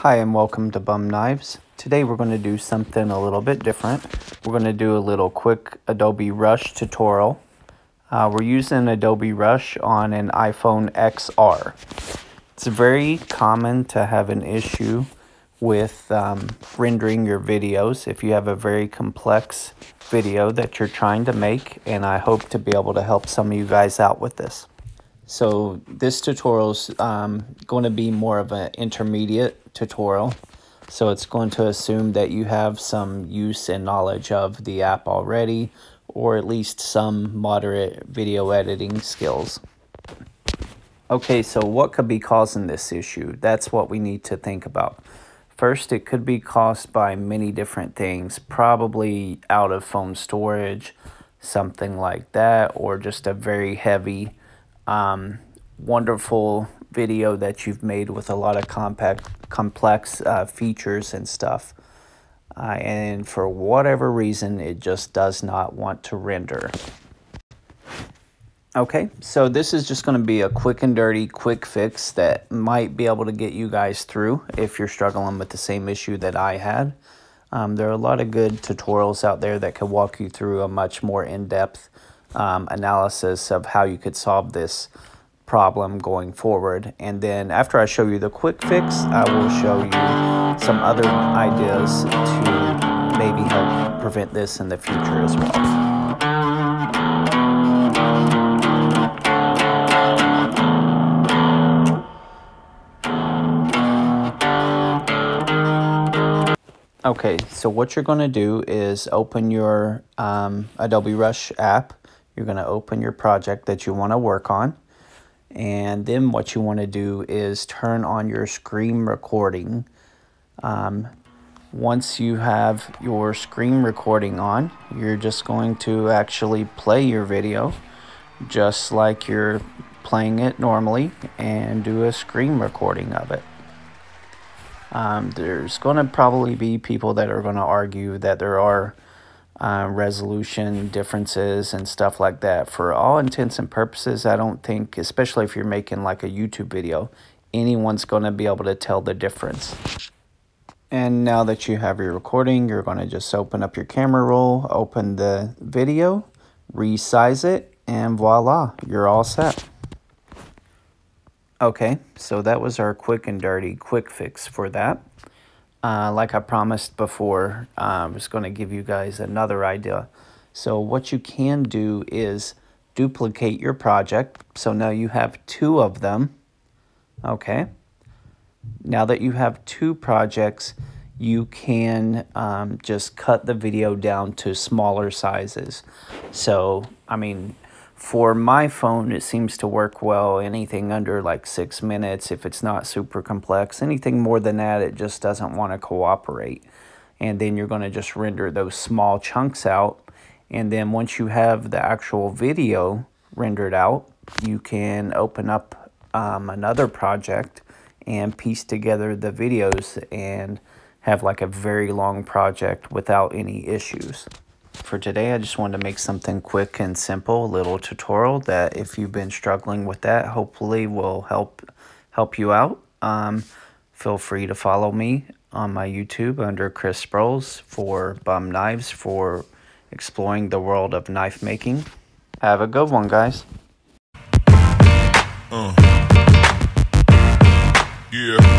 Hi and welcome to Bum Knives. Today we're going to do something a little bit different. We're going to do a little quick Adobe Rush tutorial. Uh, we're using Adobe Rush on an iPhone XR. It's very common to have an issue with um, rendering your videos if you have a very complex video that you're trying to make and I hope to be able to help some of you guys out with this. So this tutorial is um, going to be more of an intermediate tutorial. So it's going to assume that you have some use and knowledge of the app already or at least some moderate video editing skills. Okay, so what could be causing this issue? That's what we need to think about. First, it could be caused by many different things, probably out of phone storage, something like that, or just a very heavy, um, wonderful video that you've made with a lot of compact, complex uh, features and stuff. Uh, and for whatever reason, it just does not want to render. Okay, so this is just going to be a quick and dirty quick fix that might be able to get you guys through if you're struggling with the same issue that I had. Um, there are a lot of good tutorials out there that could walk you through a much more in-depth um, analysis of how you could solve this problem going forward. And then after I show you the quick fix, I will show you some other ideas to maybe help prevent this in the future as well. Okay, so what you're going to do is open your um, Adobe Rush app. You're going to open your project that you want to work on. And then what you want to do is turn on your screen recording. Um, once you have your screen recording on, you're just going to actually play your video just like you're playing it normally and do a screen recording of it. Um, there's going to probably be people that are going to argue that there are uh, resolution differences and stuff like that. For all intents and purposes, I don't think, especially if you're making like a YouTube video, anyone's going to be able to tell the difference. And now that you have your recording, you're going to just open up your camera roll, open the video, resize it, and voila, you're all set. Okay, so that was our quick and dirty quick fix for that. Uh, like I promised before, uh, I was going to give you guys another idea. So what you can do is duplicate your project. So now you have two of them. Okay. Now that you have two projects, you can um, just cut the video down to smaller sizes. So, I mean, for my phone, it seems to work well. Anything under like six minutes, if it's not super complex. Anything more than that, it just doesn't want to cooperate. And then you're going to just render those small chunks out. And then once you have the actual video rendered out, you can open up um, another project and piece together the videos and have like a very long project without any issues for today. I just wanted to make something quick and simple, a little tutorial that if you've been struggling with that, hopefully will help help you out. Um, feel free to follow me on my YouTube under Chris Sproles for Bum Knives for exploring the world of knife making. Have a good one, guys. Uh. Yeah.